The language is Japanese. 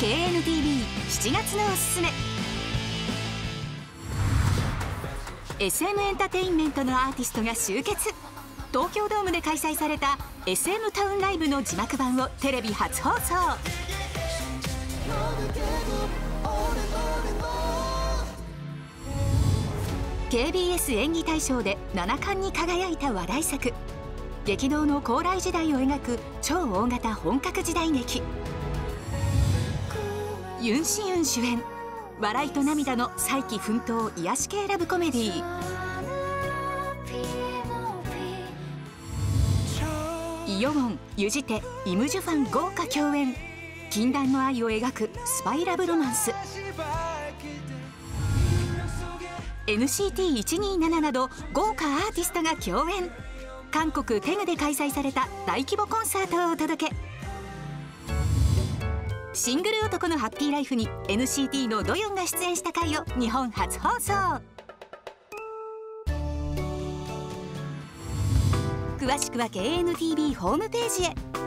KNTV7 月のおすすめ。SM エンターテインメントのアーティストが集結。東京ドームで開催された SM タウンライブの字幕版をテレビ初放送。KBS 演技大賞で7冠に輝いた話題作。激動の高麗時代を描く超大型本格時代劇。ユン・シユン主演。笑いと涙の再起奮闘癒し系ラブコメディー。イ・ヨウォン、ユジテ、イム・ジュファン豪華共演。禁断の愛を描くスパイラブロマンス。NCT127 など豪華アーティストが共演。韓国テグで開催された大規模コンサートをお届け。シングル男のハッピーライフに NCT のドヨンが出演した回を日本初放送。詳しくは KNTV ホームページへ。